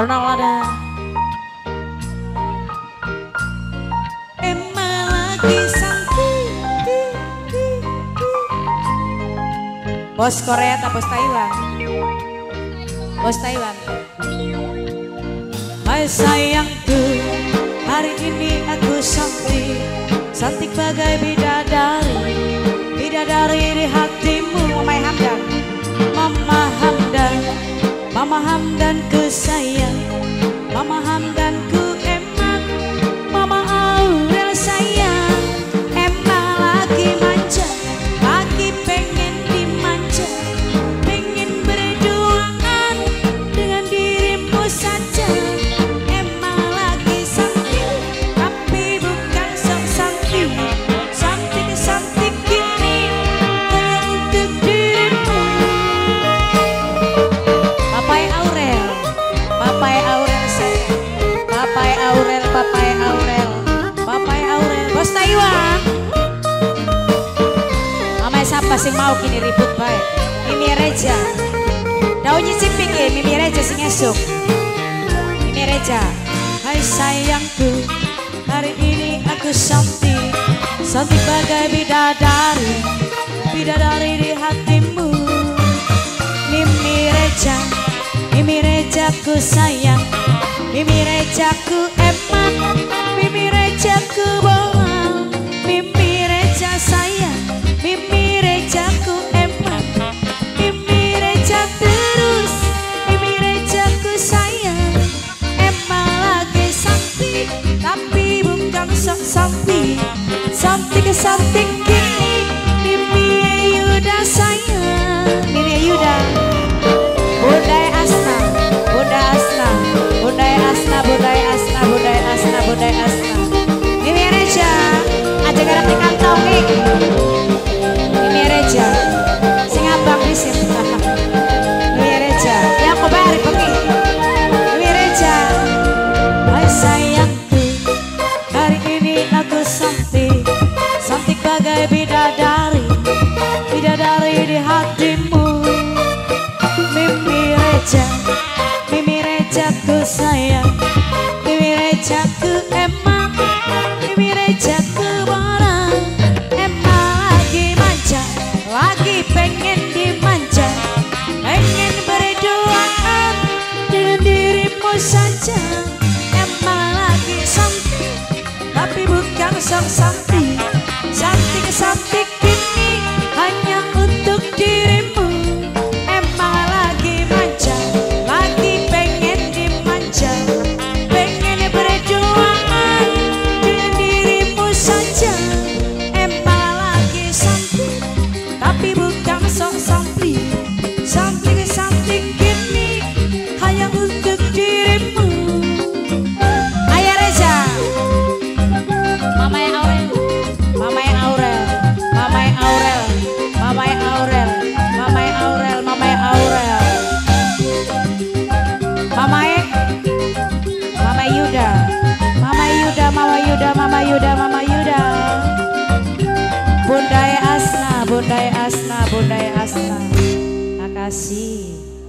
Ronald ada. Emma lagi Bos Korea atau bos Taiwan? Bos Taiwan. Hai sayangku, hari ini aku cantik, cantik bagai bidadari, Mama siapa sih mau kini ribut baik? Mimi Reja. Daunnya cipik ya, Mimi Reja sing esok. Mimi Reja. Hai sayangku, hari ini aku cantik, cantik bagai bidadari, bidadari di hatimu. Mimi Reja, Mimi Reja ku sayang, Mimi Reja ku emak, bukan sok sakti, sakti ke sakti di hatimu. Mimi Reja, Mimi Reja ku sayang, Mimi Reja ku emang, Mimi Reja ku barang, emang lagi manja, lagi pengen dimanja, pengen berduaan dengan dirimu saja, emang lagi cantik, tapi bukan sok Yuda, Mama Yuda. Bunda Asna, Bunda Asna, Bunda Asna. Makasih.